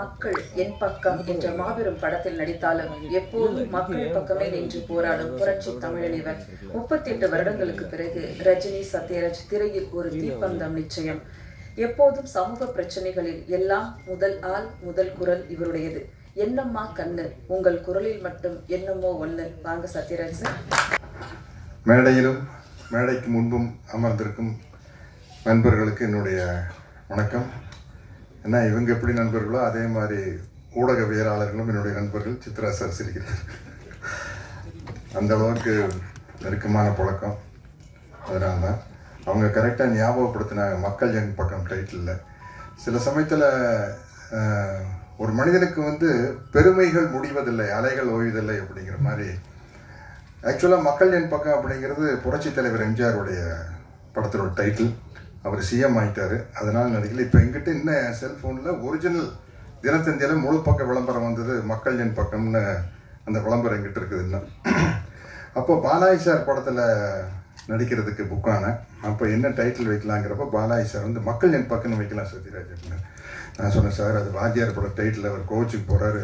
மக்கள் என் பக்கம் என்ற மாபெரும் படத்தில் நடித்தாலும் எப்போதும் மக்கள் பக்கமே நின்று போராடும் புரட்சி தமிழனிவர் முப்பத்தி எட்டு வருடங்களுக்கு பிறகு ரஜினி சத்யராஜ் திரையில் ஒரு தீப்பந்தம் நிச்சயம். எப்போதும் சமூக பிரச்சனைகளில் எல்லாம் முதல் ஆள் முதல் குரல் இவருடையது. என்னம்மா கண்ணு? உங்கள் குரலில் மட்டும் என்னமோ ஒண்ணு. வாங்க சத்யராஜ் சார். மேடையிலும் மேடைக்கு முன்பும் அமர்ந்திருக்கும் நண்பர்களுக்கு என்னுடைய வணக்கம். என்ன இவங்க எப்படி நண்பர்களோ அதே மாதிரி ஊடகவியலாளர்களும் என்னுடைய நண்பர்கள் சித்ரா சார் சிரிக்கிறார். அந்த அளவுக்கு நெருக்கமான பழக்கம். அதனால தான் அவங்க கரெக்டாக ஞாபகப்படுத்தினாங்க மக்கள் என் பக்கம் டைட்டிலில் சில சமயத்தில் ஒரு மனிதனுக்கு வந்து பெருமைகள் முடிவதில்லை அலைகள் ஓய்வதில்லை அப்படிங்கிற மாதிரி. ஆக்சுவலாக மக்கள் என் பக்கம் அப்படிங்கிறது புரட்சி தலைவர் எம்ஜிஆருடைய படத்தினோட டைட்டில் அவர் சிஎம் ஆயிட்டாரு. அதனால நடிக்கல இப்போ எங்கிட்ட இன்னும் செல்ஃபோனில் ஒரிஜினல் தினத்தந்தியில் முழு பக்க விளம்பரம் வந்தது மக்கள் என் பக்கம்னு அந்த விளம்பரம் எங்கிட்ட இருக்குது இன்னும். அப்போ பாலாஜி சார் படத்தில் நடிக்கிறதுக்கு புக்கான அப்போ என்ன டைட்டில் வைக்கலாங்கிறப்ப பாலாஜி சார் வந்து மக்கள் என் பக்கம்னு வைக்கலாம் சத்யராஜ் நான் சொன்னேன் சார் அது வாத்தியார் படம் டைட்டில் அவர் கோச்சுக்கு போகிறாரு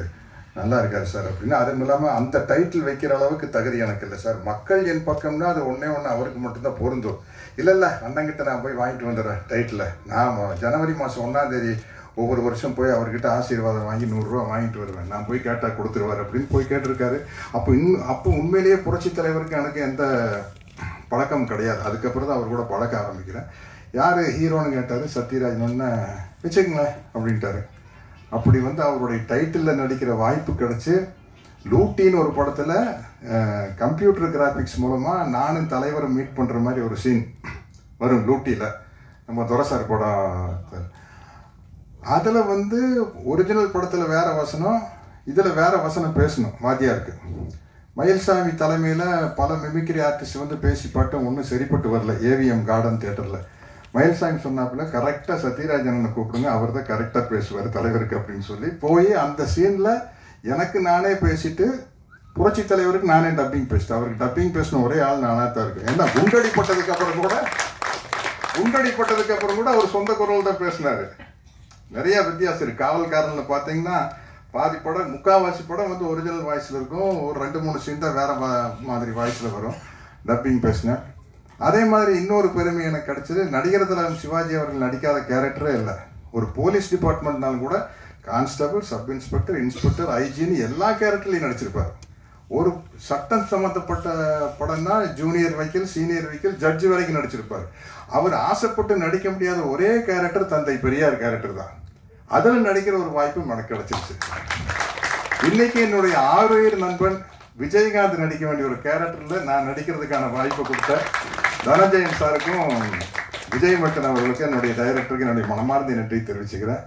நல்லா இருக்காரு சார் அப்படின்னு. அதுவும் இல்லாமல் அந்த டைட்டில் வைக்கிற அளவுக்கு தகுதி எனக்கு இல்லை சார். மக்கள் என் பக்கம்னா அது ஒன்றே ஒன்று அவருக்கு மட்டும்தான் பொருந்தும். இல்லை இல்லை அண்ணங்கிட்ட நான் போய் வாங்கிட்டு வந்துடுறேன் டைட்டில் நான் ஜனவரி மாதம் ஒன்றாந்தேதி ஒவ்வொரு வருஷம் போய் அவர்கிட்ட ஆசீர்வாதம் வாங்கி நூறுரூவா வாங்கிட்டு வருவேன். நான் போய் கேட்டால் கொடுத்துருவார் அப்படின்னு போய் கேட்டிருக்காரு. அப்போ இன்னும் அப்போ உண்மையிலேயே புரட்சி தலைவருக்கு எனக்கு எந்த பழக்கம் கிடையாது. அதுக்கப்புறம் தான் அவர் கூட பழக்க ஆரம்பிக்கிறேன். யார் ஹீரோன்னு கேட்டார் சத்யராஜ். ஒன்று வச்சுக்கங்களேன் அப்படின்ட்டாரு. அப்படி வந்து அவருடைய டைட்டிலில் நடிக்கிற வாய்ப்பு கிடைச்சி லூட்டின்னு ஒரு படத்தில் கம்ப்யூட்டர் கிராஃபிக்ஸ் மூலமாக நானும் தலைவரை மீட் பண்ணுற மாதிரி ஒரு சீன் வரும் லூட்டியில். நம்ம துரசார் படம் அதில் வந்து ஒரிஜினல் படத்தில் வேறு வசனம் இதில் வேறு வசனம் பேசணும் வாத்தியாருக்கு. மயில்சாமி தலைமையில் பல மிமிக்ரி ஆர்டிஸ்ட் வந்து பேசி பாட்டும் ஒன்றும் சரிப்பட்டு வரல. ஏவிஎம் கார்டன் தேட்டரில் மயில்சாமி சொன்னாப்புல கரெக்டாக சத்யராஜனை கூப்பிடுங்க அவர் தான் கரெக்டாக பேசுவார் தலைவருக்கு அப்படின்னு சொல்லி போய் அந்த சீனில் எனக்கு நானே பேசிட்டு புரட்சி தலைவருக்கு நானே டப்பிங் பேசிட்டேன். அவருக்கு டப்பிங் பேசின ஒரே ஆள் நானாக தான் இருக்கு ஏன்னா குண்டடிப்பட்டதுக்கு அப்புறம் கூட குண்டடிப்பட்டதுக்கு அப்புறம் கூட அவர் சொந்த குரல் தான் பேசினாரு. நிறைய வித்தியாசம் இருக்கு. காவல்காரனில் பார்த்தீங்கன்னா பாதி படம் முக்காவாசி படம் வந்து ஒரிஜினல் வாய்ஸில் இருக்கும். ஒரு ரெண்டு மூணு சீன் தான் வேறு மாதிரி வாய்ஸில் வரும். டப்பிங் பேசினேன். அதே மாதிரி இன்னொரு பெருமை எனக்கு கிடைச்சது நடிகர் தலைவர் சிவாஜி அவர்கள் நடிக்காத கேரக்டரே இல்லை. ஒரு போலீஸ் டிபார்ட்மெண்ட்னாலும் கூட கான்ஸ்டபிள் சப் இன்ஸ்பெக்டர் இன்ஸ்பெக்டர் ஐஜின்னு எல்லா கேரக்டர்லையும் நடிச்சிருப்பார். ஒரு சட்டம் சம்மந்தப்பட்ட படம்னா ஜூனியர் வைக்கல் சீனியர் வைக்கல் ஜட்ஜ் வரைக்கும் நடிச்சிருப்பார். அவர் ஆசைப்பட்டு நடிக்க முடியாத ஒரே கேரக்டர் தந்தை பெரியார் கேரக்டர் தான். அதில் நடிக்கிற ஒரு வாய்ப்பு எனக்கு கிடைச்சிருச்சு. இன்னைக்கு என்னுடைய ஆறுயிர் நண்பன் விஜயகாந்த் நடிக்க வேண்டிய ஒரு கேரக்டரில் நான் நடிக்கிறதுக்கான வாய்ப்பு கொடுத்த தனஞ்சயன் சாருக்கும் விஜய் மட்டன் அவர்களுக்கு என்னுடைய டைரக்டருக்கு என்னுடைய மனமார்ந்த நன்றி தெரிவிச்சுக்கிறேன்.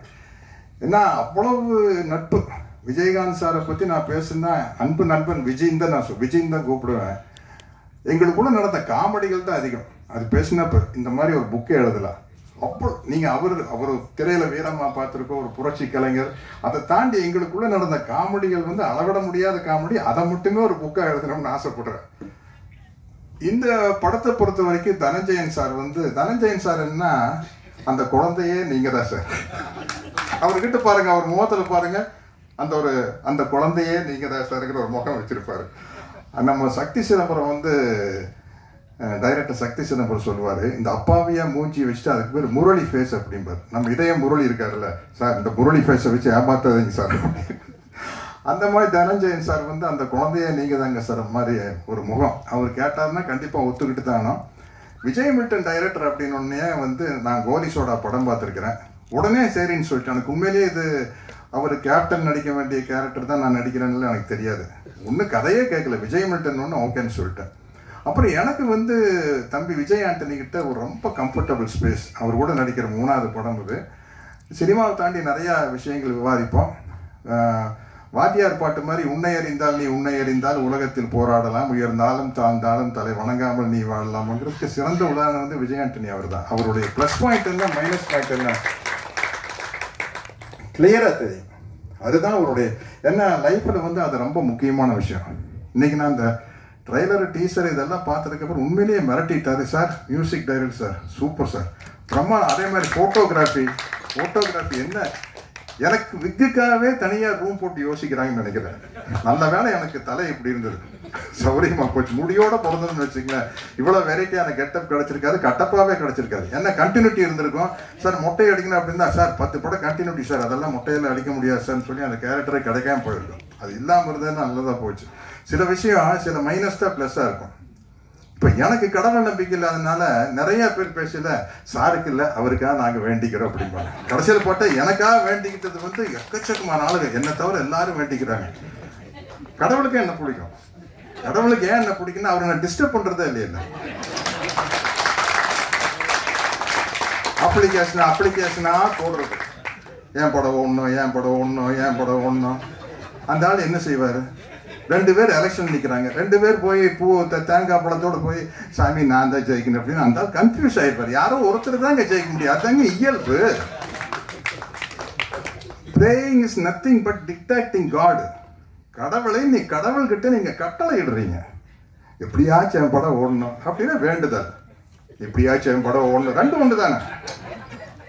ஏன்னா அவ்வளவு நட்பு. விஜயகாந்த் சாரை பற்றி நான் பேசுனா அன்பு நண்பன் விஜயின் தான் நான் சொல் தான் கூப்பிடுவேன். எங்களுக்குள்ள நடந்த காமெடிகள் தான் அதிகம். அது பேசினப்ப இந்த மாதிரி ஒரு புக்கே எழுதலாம். அப்போ நீங்கள் அவர் அவர் திரையில் வீரமாக பார்த்துருக்கோம் ஒரு புரட்சி கலைஞர் அதை தாண்டி எங்களுக்குள்ளே நடந்த காமெடிகள் வந்து அளவிட முடியாத காமெடி அதை மட்டுமே ஒரு புக்காக எழுதணும்னு ஆசைப்படுறேன். இந்த படத்தை பொறுத்த வரைக்கும் தனஞ்சயன் சார் வந்து தனஞ்சயன் சார் என்ன அந்த குழந்தையே நீங்க தான் சார். அவர்கிட்ட பாருங்க அவர் முகத்துல பாருங்க அந்த ஒரு அந்த குழந்தையே நீங்க தான் சாருங்கிற ஒரு முகம் வச்சிருப்பாரு. நம்ம சக்தி சிதம்பரம் வந்து டைரக்டர் சக்தி சிதம்பரம் சொல்லுவார் இந்த அப்பாவியா மூஞ்சி வச்சுட்டு அதுக்கு பேர் முரளி ஃபேஸ் அப்படிம்பார். நம்ம இதயம் முரளி இருக்காருல்ல சார் இந்த முரளி ஃபேஸை வச்சு ஏமாத்தாதீங்க சார். அந்த மாதிரி தனஞ்சயன் சார் வந்து அந்த குழந்தைய நீங்க தாங்க சார் மாதிரி ஒரு முகம். அவர் கேட்டாருன்னா கண்டிப்பா ஒத்துக்கிட்டு தானோ விஜய் மில்டன் டைரக்டர் அப்படின்னு ஒன்னே வந்து நான் கோலி சோடா படம் பார்த்துருக்கிறேன். உடனே சரின்னு சொல்லிட்டு எனக்கு உண்மையிலேயே இது அவர் கேப்டன் நடிக்க வேண்டிய கேரக்டர் தான் நான் நடிக்கிறேன்னு எனக்கு தெரியாது. ஒன்றும் கதையே கேட்கல. விஜய் மில்டன் ஒன்று ஓகேன்னு சொல்லிட்டேன். அப்புறம் எனக்கு வந்து தம்பி விஜய் ஆண்டனி கிட்ட ஒரு ரொம்ப கம்ஃபர்டபுள் ஸ்பேஸ் அவர் கூட நடிக்கிற மூணாவது படம் இது. சினிமாவை தாண்டி நிறையா விஷயங்கள் விவாதிப்போம். வாத்தியார் பாட்டு மாதிரி உன்னை அறிந்தால் நீ உன்னை அறிந்தால் உலகத்தில் போராடலாம் உயர்ந்தாலும் தாழ்ந்தாலும் தலை வணங்காமல் நீ வாழலாம்ங்கிறதுக்கு சிறந்த உதாரணம் வந்து விஜய் ஆண்டனி அவர் தான் அவருடைய ப்ளஸ் பாயிண்ட் என்ன மைனஸ் பாயிண்ட் என்ன? கிளியரா தெரியும். அதுதான் அவருடைய ஏன்னா லைஃப்ல வந்து அது ரொம்ப முக்கியமான விஷயம். இன்னைக்கு நான் அந்த ட்ரைலர் டீசர் இதெல்லாம் பார்த்ததுக்கப்புறம் உண்மையிலேயே மிரட்டிட்டாரு. Sir music director sir super sir. Brahma அதே மாதிரி ஃபோட்டோகிராஃபி ஃபோட்டோகிராஃபி என்ன? எனக்கு விக்குக்காகவே தனியாக ரூம் போட்டு யோசிக்கிறாங்கன்னு நினைக்கிறேன். நல்ல வேலை எனக்கு தலை இப்படி இருந்தது. சௌரியமா போச்சு முடியோட பிறந்ததுன்னு வச்சுங்களேன் இவ்வளோ வெரைட்டியான கெட்டப் கிடச்சிருக்காது கட்டப்பாகவே கிடச்சிருக்காது. என்ன கண்டினியூட்டி இருந்திருக்கும்? சார் மொட்டை அடிக்கணும் அப்படின்னா சார் பத்து படம் கண்டினியூட்டி சார். அதெல்லாம் முட்டையில் அடிக்க முடியாது சார்னு சொல்லி அந்த கேரக்டரை கிடைக்காம போயிருக்கும் அது இல்லாமல் இருந்ததுன்னா நல்லதாக போச்சு. சில விஷயம் சில மைனஸ் தான் ப்ளஸ்ஸாக இருக்கும். இப்போ எனக்கு கடவுள் நம்பிக்கை இல்லாதனால நிறைய பேர் பேசல சாருக்கு இல்லை அவருக்காக நாங்கள் வேண்டிக்கிறோம் அப்படிம்பாங்க. கடைசியில் போட்டால் எனக்காக வேண்டிக்கிட்டது வந்து எக்கச்சக்கமான ஆளுங்க. என்னை தவிர எல்லாரும் வேண்டிக்கிறாங்க. கடவுளுக்கு என்ன பிடிக்கும்? கடவுளுக்கு ஏன் என்ன பிடிக்குன்னா அவரை நான் டிஸ்டர்ப் பண்ணுறதே இல்லையில அப்ளிகேஷன் அப்ளிகேஷனா போடுறது. ஏன் படம் ஒன்றும் ஏன் படம் ஒன்றும் ஏன் படம் ஒன்றும் அந்த ஆள் என்ன செய்வார்? ரெண்டு பேர் எலெக்ஷன் நிற்கிறாங்க ரெண்டு பேர் போய் பூ தேங்காய் பழத்தோடு போய் சாமி நான் தான் ஜெயிக்கணும் அப்படின்னு அந்த கன்ஃபியூஸ் ஆயிருப்பாரு யாரோ ஒருத்தர் தாங்க ஜெயிக்க முடியும். அதாங்க இயல்பு. Praying is nothing but talking God கடவுளை நீ கடவுள்கிட்ட நீங்கள் கட்டளை இடுறீங்க எப்படியாச்சும் என் படம் ஓடணும் அப்படின்னா வேண்டுதல். எப்படியாச்சும் என் படம் ஓடணும். ரெண்டு ஒன்று தானே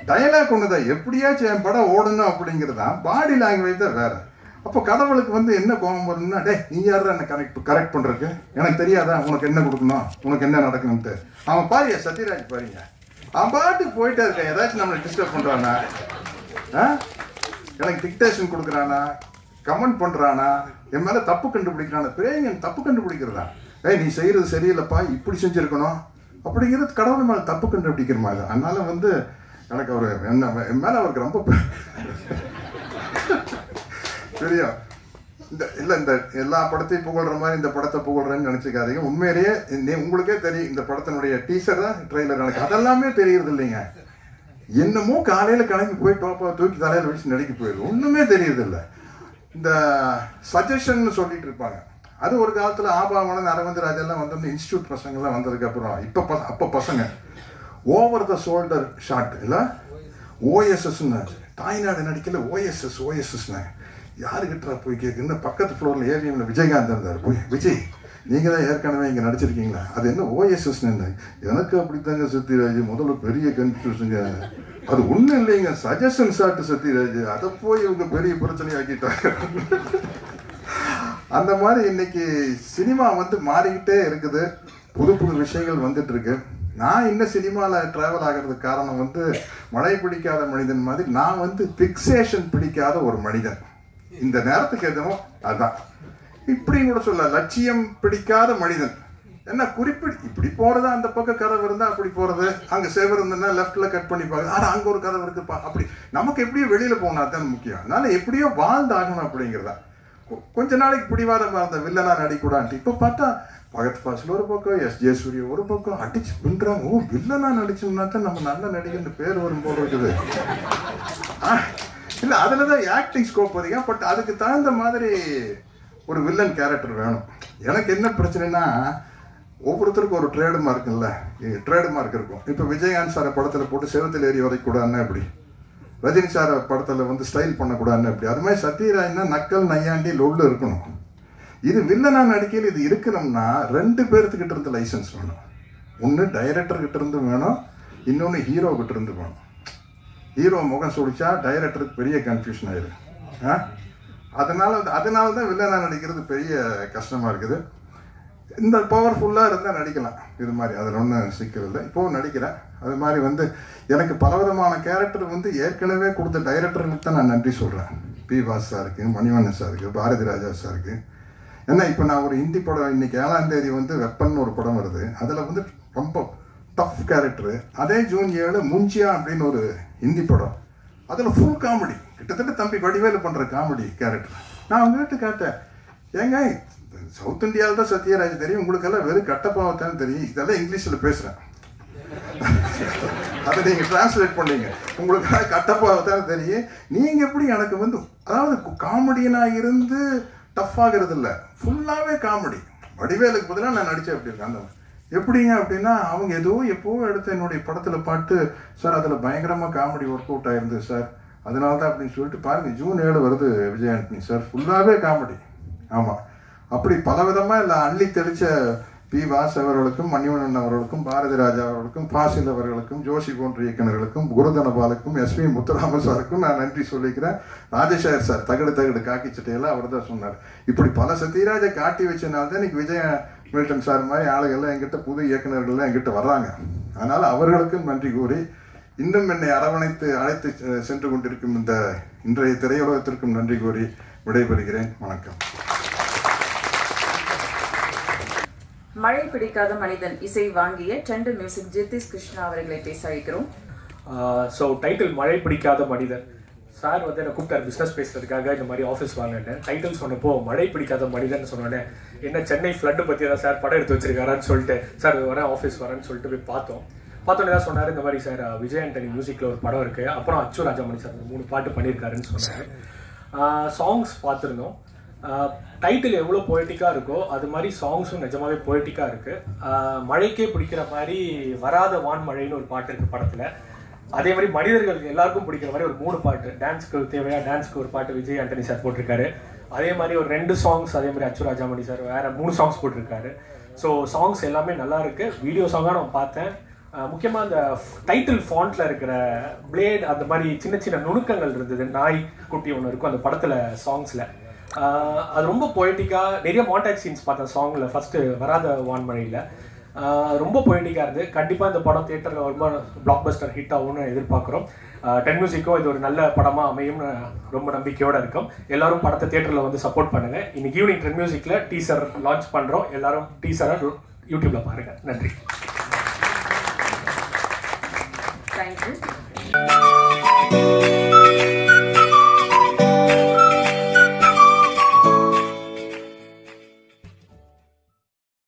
டயலாக் தான் எப்படியாச்சும் என் படம் ஓடணும் அப்படிங்கிறது தான். பாடி லாங்குவேஜ் தான் வேறு. அப்போ கடவுளுக்கு வந்து என்ன கோபம் வரும்னா டே நீ யாரா என்ன கரெக்ட் கரெக்ட் பண்ணுறக்கு எனக்கு தெரியாதா? உனக்கு என்ன கொடுக்கணும்? உனக்கு என்ன நடக்கணும்ட்டு அவன் பாருங்க சத்யராஜ் பாருங்க. அவன் பாட்டுக்கு போயிட்டே இருக்கான். ஏதாச்சும் நம்மளை டிஸ்டர்ப் பண்ணுறானா ஆ? எனக்கு டிக்டேஷன் கொடுக்குறானா? கமெண்ட் பண்ணுறானா என் மேலே தப்பு கண்டுபிடிக்கிறானா? பிரேயன் தப்பு கண்டுபிடிக்கிறதா? ஏய் நீ செய்கிறது சரியில்லைப்பா. இப்படி செஞ்சுருக்கணும். அப்படிங்கிறது கடவுள் மேலே தப்பு கண்டுபிடிக்கிற மாதிரி அதனால் அதனால வந்து எனக்கு அவர் என்ன என் மேலே அவருக்கு ரொம்ப பெ- தெரியும் இந்த இல்லை இந்த எல்லா படத்தையும் புகழ்ற மாதிரி இந்த படத்தை புகழ்றேன்னு நினச்சிக்காதீங்க. உண்மையிலேயே நீ- உங்களுக்கே தெரியும் இந்த படத்தினுடைய டீசர் தான் ட்ரெய்லர் எனக்கு அதெல்லாமே தெரியறது இல்லைங்க. என்னமோ காலையில் கிளம்பி போய் டோப்பா தூக்கி தலையில் வச்சு நடிக்க போயிடுது. ஒன்றுமே தெரியறது இல்லை. இந்த சஜஷன் சொல்லிட்டு இருப்பாங்க. அது ஒரு காலத்தில் ஆபாவனம் அரவிந்த் ராஜெல்லாம் வந்து இன்ஸ்டியூட் பசங்கள்லாம் வந்ததுக்கப்புறம் வந்ததுக்கு அப்புறம் பச- அப்போ பசங்க. ஓவர் த ஷோல்டர் ஷாட் இல்லை? ஓஎஸ்எஸ் தாய்நாடு நடிக்கல ஓஎஸ்எஸ் ஓஎஸ்எஸ் யாருக்கிட்ட போய் கேட்குன்னு பக்கத்து ஃப்ளோரில் ஏவிஎம்ல விஜயகாந்த் இருந்தார். போய் விஜய் நீங்கள் தான் ஏற்கனவே இங்கே நடிச்சிருக்கீங்களா? அது என்ன ஓஎஸ்எஸ் எனக்கு அப்படித்தாங்க சத்யராஜ் முதல்ல பெரிய கன்ஃபியூஷனுங்க அது ஒன்றும் இல்லைங்க. சஜஷன் ஷாட் சத்யராஜ் அதை போய் இவங்க பெரிய பிரச்சனையாக்கிட்டாங்க. அந்த மாதிரி இன்னைக்கு சினிமா வந்து மாறிக்கிட்டே இருக்குது. புது புது விஷயங்கள் வந்துட்டு இருக்கு. நான் இன்னும் சினிமாவில் ட்ராவல் ஆகிறதுக்கு காரணம் வந்து மழை பிடிக்காத மனிதன் மாதிரி நான் வந்து பிக்சேஷன் பிடிக்காத ஒரு மனிதன். இந்த நேரத்துக்கு எதுவும் அதான். இப்படி கூட சொல்ல லட்சியம் பிடிக்காத மனிதன். என்ன குறிப்பிடு இப்படி போறது? அந்த பக்கம் கதவு இருந்தா அப்படி போறது. அங்க சேவர் இருந்ததுன்னா லெஃப்ட்ல கட் பண்ணி பாருங்க ஆனா அங்க ஒரு கதவு இருக்குப்பா. அப்படி. நமக்கு எப்படியோ வெளியில போனா தான் முக்கியம். அதனால எப்படியோ வாழ்ந்தாகணும் அப்படிங்கிறதா. கொஞ்ச நாளைக்கு பிடிவாதமா இருந்த வில்லனா நடிக்கூடான்ட்டு இப்ப பார்த்தா பகத் பாசில் ஒரு பக்கம் எஸ் ஜே சூரிய ஒரு பக்கம். அடிச்சு பின்றாங்க ஓ வில்லனா நடிச்சோம்னா தான் நம்ம நல்ல நடிகர்னு பேர் வரும் போல இருக்குது. இல்லை அதில் அதுலதான் ஆக்டிங் ஸ்கோப் அதிகம் பட் அதுக்கு தகுந்த மாதிரி ஒரு வில்லன் கேரக்டர் வேணும். எனக்கு என்ன பிரச்சனைனா ஒவ்வொருத்தருக்கும் ஒரு ட்ரேடு மார்க்குல்ல ட்ரேடு மார்க் இருக்கும். இப்போ விஜயகாந்த் சாரை படத்தில் போட்டு செவத்தில் ஏறி வரைக்கூடாதுன்னா எப்படி? ரஜினி சார் படத்தில் வந்து ஸ்டைல் பண்ணக்கூடாதுன்னு எப்படி? அது மாதிரி சத்யராஜ்னா நக்கல் நையாண்டி லொல்லு இருக்கணும். இது வில்லனா நடிக்கையில் இது இருக்கணும்னா ரெண்டு பேர்த்துக்கிட்ட இருந்து லைசன்ஸ் வேணும். ஒன்று டைரக்டர் கிட்ட இருந்து வேணும் இன்னொன்று ஹீரோ கிட்ட இருந்து வேணும். ஹீரோ முகம் சுடிச்சா டைரக்டருக்கு பெரிய கன்ஃபியூஷன் ஆயிரு ஆ? அதனால அதனால தான் வில்லனாக நடிக்கிறது பெரிய கஷ்டமாக இருக்குது. இந்த பவர்ஃபுல்லாக இருந்தால் நடிக்கலாம். இது மாதிரி. அதில் ஒன்றும் சிக்கல் இல்லை. இப்போவும் நடிக்கிறேன். அது மாதிரி வந்து எனக்கு பலவிதமான கேரக்டர் வந்து ஏற்கனவே கொடுத்த டைரக்டர்களுக்கு தான் நான் நன்றி சொல்கிறேன் பி வாஸ் சாருக்கு மணிவண்ணன் சாருக்கு பாரதி ராஜா சாருக்கு. ஏன்னா இப்போ நான் ஒரு ஹிந்தி படம் இன்னைக்கு ஏழாம் தேதி வந்து வெப்பன் ஒரு படம் வருது. அதில் வந்து ரொம்ப டஃப் கேரக்டரு அதே ஜூன் ஏழு முஞ்சியா அப்படின்னு ஒரு ஹிந்தி படம். அதில் ஃபுல் காமெடி கிட்டத்தட்ட தம்பி வடிவேலு பண்ணுற காமெடி கேரக்டர் நான் அவங்ககிட்ட கேட்டேன் ஏங்க சவுத் இந்தியாவில் தான் சத்யராஜ் தெரியும்? உங்களுக்கெல்லாம் வெறும் கட்டப்பாவத்தான் தெரியும்? இதெல்லாம் இங்கிலீஷில் பேசுகிறேன் அதை நீங்கள் டிரான்ஸ்லேட் பண்ணீங்க. உங்களுக்கு கட்டப்பாவத்தான் தெரியும்? நீங்கள் எப்படி எனக்கு வந்து அதாவது காமெடியனாக இருந்து டஃப் ஆகிறது இல்லை. ஃபுல்லாகவே காமெடி வடிவேலுக்கு பதிலாக நான் நடித்தேன் அப்படி இருக்கேன் அந்த எப்படிங்க அப்படின்னா அவங்க ஏதோ எப்போ எடுத்த என்னுடைய படத்தில் பாட்டு சார் அதில் பயங்கரமாக காமெடி ஒர்க் அவுட் ஆயிருந்தது சார். அதனால தான் அப்படின்னு சொல்லிட்டு பாருங்கள் ஜூன் ஏழு வருது விஜய் ஆண்டனி சார். ஃபுல்லாகவே காமெடி ஆமாம் அப்படி பலவிதமா இல்லை அள்ளி தெளித்த பி. வாஸ் அவர்களுக்கும் மணிவண்ணன் அவர்களுக்கும் பாரதி ராஜா அவர்களுக்கும் பாசில் அவர்களுக்கும் ஜோஷி போன்ற இயக்குநர்களுக்கும் குருதனபாலுக்கும் எஸ். வி. முத்துராம சாருக்கும் நான் நன்றி சொல்லிக்கிறேன். ராஜசேகர் சார் தகடு தகடு காக்கி சட்டையெல்லாம் அவர் தான் சொன்னார். இப்படி பல சத்யராஜை காட்டி வச்சனால தான் இன்னைக்கு விஜய மில்டன் சார் மாதிரி ஆளுகள்லாம் எங்கிட்ட புது இயக்குநர்கள்லாம் எங்கிட்ட வர்றாங்க. அதனால அவர்களுக்கும் நன்றி கூறி இன்னும் என்னை அரவணைத்து அழைத்து செ- சென்று கொண்டிருக்கும் இந்த இன்றைய திரையுலகத்திற்கும் நன்றி கூறி விடைபெறுகிறேன். வணக்கம். மழை பிடிக்காத மனிதன் இசை வாங்கிய டெண்டு மியூசிக் ஜித்திஸ் கிருஷ்ணா அவர்களை பேச அழைக்கிறோம். ஸோ டைட்டில் மழை பிடிக்காத மனிதன். சார் வந்து என்னை கூப்பிட்டார் பிஸ்னஸ் பேசுறதுக்காக இந்த மாதிரி ஆஃபீஸ் வாங்கினேன். டைட்டில் சொன்னப்போ மழை பிடிக்காத மனிதன் சொன்னோன்னே என்ன சென்னை ஃப்ளட்டு பற்றி தான் சார் படம் எடுத்து வச்சிருக்காரான்னு சொல்லிட்டு சார் வரேன் ஆஃபீஸ் வரேன்னு சொல்லிட்டு போய் பார்த்தோம். பார்த்தோன்னே தான் சொன்னார் இந்த மாதிரி சார் விஜய் ஆண்டனி மியூசிக்கில் ஒரு படம் இருக்குது அப்புறம் அச்சு ராஜாமணி சார் மூணு பாட்டு பண்ணியிருக்காருன்னு சொன்னார். சாங்ஸ் பார்த்துருந்தோம். டைட்டில் எவ்வளோ பொய்டிக்காக இருக்கோ அது மாதிரி சாங்ஸும் நிஜமாவே பொய்டிக்காக இருக்குது மழைக்கே பிடிக்கிற மாதிரி வராத வான்மழைன்னு ஒரு பாட்டு இருக்குது படத்தில். அதே மாதிரி மனிதர்களுக்கு எல்லாருக்கும் பிடிக்கிற மாதிரி ஒரு மூணு பாட்டு. டான்ஸ்க்கு தேவையா? டான்ஸ்க்கு ஒரு பாட்டு விஜய் ஆண்டனி சார் போட்டிருக்காரு. அதே மாதிரி ஒரு ரெண்டு சாங்ஸ் அதே மாதிரி அச்சு ராஜாமணி சார் வேற மூணு சாங்ஸ் போட்டிருக்காரு. ஸோ சாங்ஸ் எல்லாமே நல்லா இருக்கு. வீடியோ சாங்காக நான் பார்த்தேன். முக்கியமாக அந்த டைட்டில் ஃபாண்ட்ல இருக்கிற பிளேட் அந்த மாதிரி சின்ன சின்ன நுணுக்கங்கள் இருந்தது. நாய் குட்டி ஒன்று இருக்கும் அந்த படத்துல சாங்ஸ்ல அது ரொம்ப பொயட்டிக்காக நிறைய மாண்டாக் சீன்ஸ் பார்த்தேன் சாங்ல ஃபர்ஸ்ட் வராத வான்மழையில. ரொம்ப பொயட்டிக்கா இருந்து கண்டிப்பாக இந்த படம் தேட்டரில் ரொம்ப பிளாக் பஸ்டர் ஹிட் ஆகும்னு எதிர்பார்க்குறோம். டென் மியூசிக்கும் இது ஒரு நல்ல படமாக அமையும்னு ரொம்ப நம்பிக்கையோடு இருக்கும். எல்லாரும் படத்தை தேட்டரில் வந்து சப்போர்ட் பண்ணுங்க. இன்னைக்கு ஈவினிங் டென் மியூசிக்கில் டீசர் லான்ச் பண்ணுறோம் எல்லாரும் டீசரை யூடியூப்பில் பாருங்கள் நன்றி. தேங்க்யூ